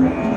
Amen.